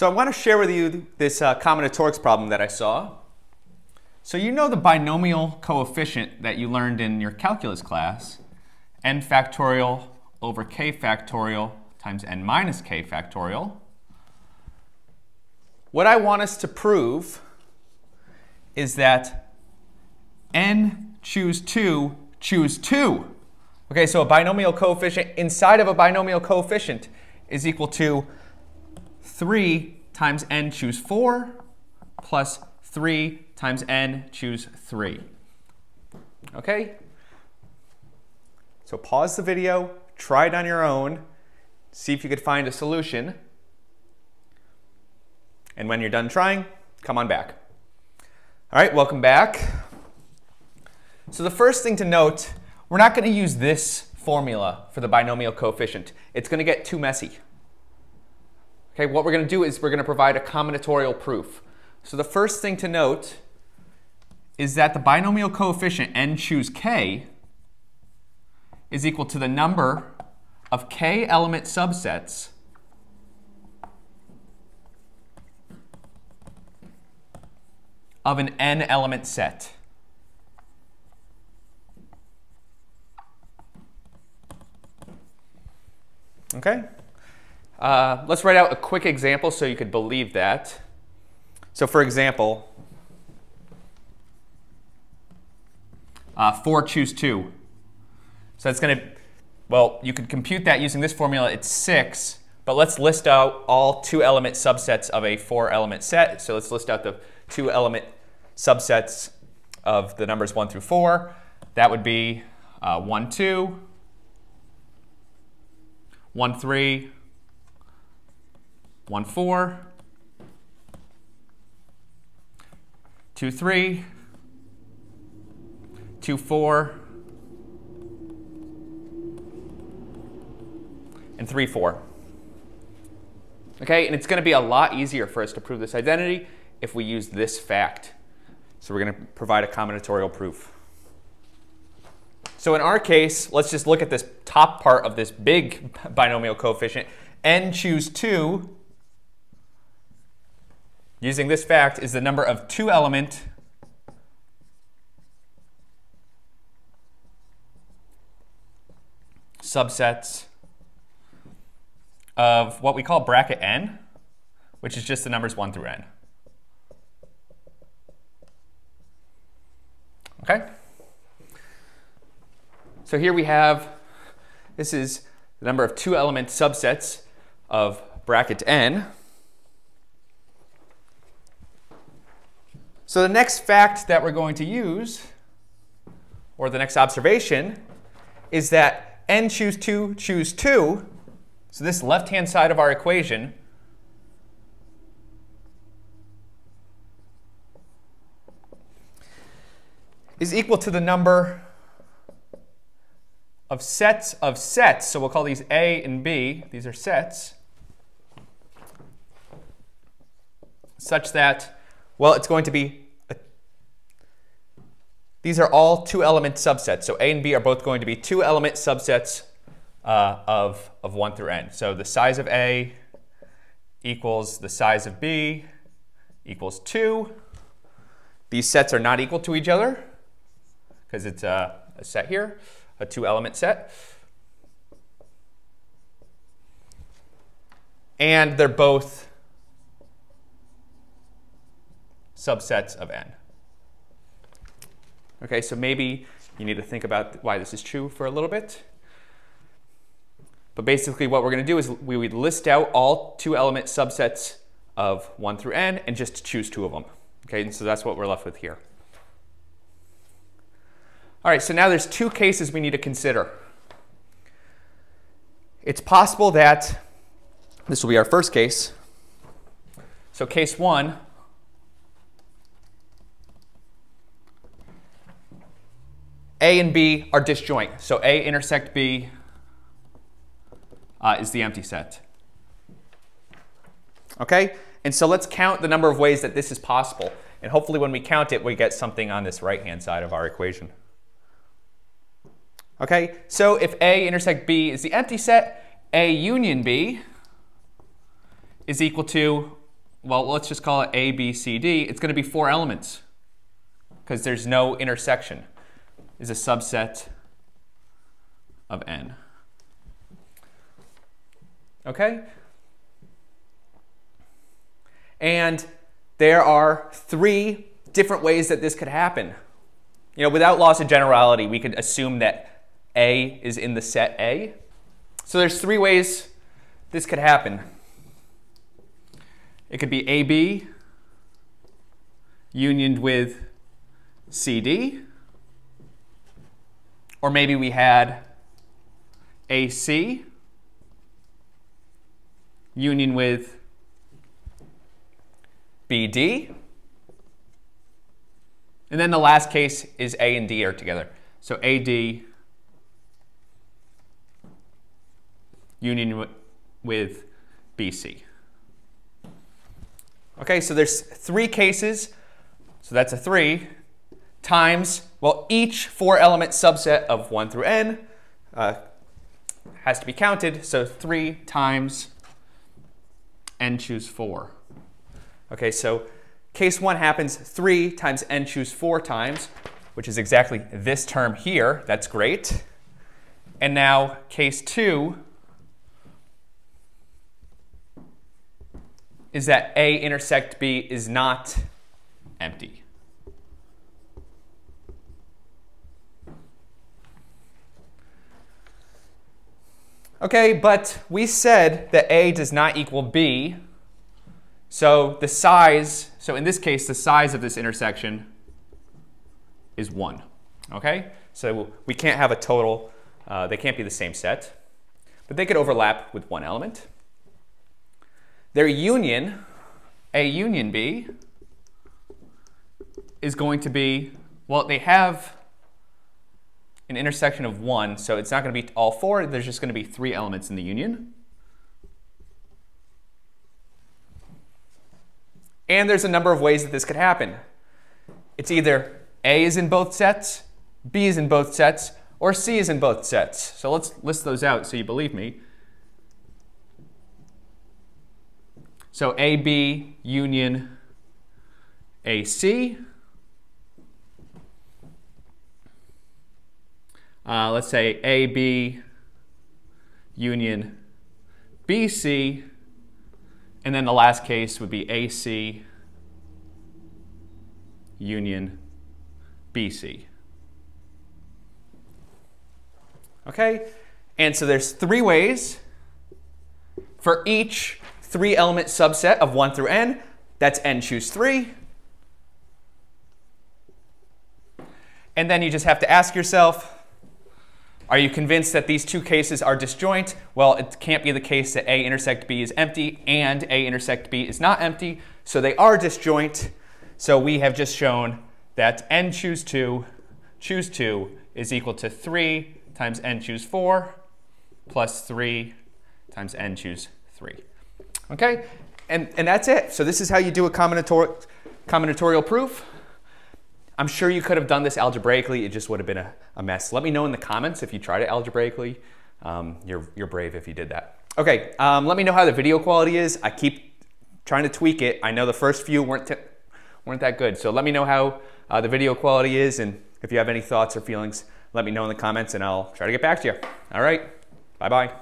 So I want to share with you this uh, combinatorics problem that I saw. So you know the binomial coefficient that you learned in your calculus class, n factorial over k factorial times n minus k factorial. What I want us to prove is that n choose 2 choose 2. Okay, so a binomial coefficient inside of a binomial coefficient is equal to 3 times n choose 4 plus 3 times n choose 3. Okay? So pause the video, try it on your own, see if you could find a solution. And when you're done trying, come on back. All right, welcome back. So the first thing to note, we're not going to use this formula for the binomial coefficient. It's going to get too messy. Okay, what we're going to do is we're going to provide a combinatorial proof. So the first thing to note is that the binomial coefficient n choose k is equal to the number of k element subsets of an n element set. Okay? Uh, let's write out a quick example so you could believe that. So for example, uh, 4 choose 2. So that's going to, well, you could compute that using this formula. It's 6. But let's list out all two element subsets of a four element set. So let's list out the two element subsets of the numbers 1 through 4. That would be uh, 1, 2, 1, 3, 1, 4, 2, 3, 2, 4, and 3, 4. Okay, and it's going to be a lot easier for us to prove this identity if we use this fact. So we're going to provide a combinatorial proof. So in our case, let's just look at this top part of this big binomial coefficient. n choose 2 using this fact is the number of two element subsets of what we call bracket n, which is just the numbers 1 through n. Okay? So here we have, this is the number of two element subsets of bracket n. So the next fact that we're going to use, or the next observation, is that n choose 2 choose 2. So this left-hand side of our equation is equal to the number of sets of sets. So we'll call these A and B. These are sets. Such that well, it's going to be, these are all two element subsets. So A and B are both going to be two element subsets uh, of, of 1 through n. So the size of A equals the size of B equals 2. These sets are not equal to each other because it's a, a set here, a two element set. And they're both subsets of n. Okay, so maybe you need to think about why this is true for a little bit. But basically what we're going to do is we would list out all two element subsets of 1 through n and just choose two of them. Okay, and so that's what we're left with here. All right, so now there's two cases we need to consider. It's possible that this will be our first case. So case one, A and B are disjoint. So A intersect B uh, is the empty set. Okay? And so let's count the number of ways that this is possible. And hopefully when we count it, we get something on this right-hand side of our equation. Okay? So if A intersect B is the empty set, A union B is equal to well, let's just call it A, B, C, D. It's going to be four elements because there's no intersection. Is a subset of n. Okay? And there are three different ways that this could happen. You know, without loss of generality, we could assume that A is in the set A. So there's three ways this could happen. It could be AB unioned with CD. Or maybe we had AC union with BD. And then the last case is A and D are together. So AD union with BC. Okay, so there's three cases, so that's a three, times, well, each four element subset of one through n uh, has to be counted, so three times n choose four. Okay, so case one happens three times n choose four times, which is exactly this term here. That's great. And now case two is that A intersect B is not empty. Okay, but we said that A does not equal B. So the size, so in this case, the size of this intersection is 1. Okay? So we can't have a total, uh, they can't be the same set. But they could overlap with one element. Their union, A union B, is going to be, well, they have an intersection of 1, so it's not going to be all four. There's just going to be three elements in the union. And there's a number of ways that this could happen. It's either A is in both sets, B is in both sets, or C is in both sets. So let's list those out so you believe me. So AB union AC. Uh, let's say AB union BC. And then the last case would be AC union BC. Okay? And so there's three ways for each three element subset of 1 through n. That's n choose 3. And then you just have to ask yourself, are you convinced that these two cases are disjoint? Well, it can't be the case that A intersect B is empty and A intersect B is not empty. So they are disjoint. So we have just shown that n choose 2 choose 2 is equal to 3 times n choose 4 plus 3 times n choose 3. Okay? And, and that's it. So this is how you do a combinator combinatorial proof. I'm sure you could have done this algebraically. It just would have been a, a mess. Let me know in the comments if you tried it algebraically. Um, you're, you're brave if you did that. Okay, um, let me know how the video quality is. I keep trying to tweak it. I know the first few weren't, weren't that good. So let me know how uh, the video quality is. And if you have any thoughts or feelings, let me know in the comments and I'll try to get back to you. All right, bye-bye.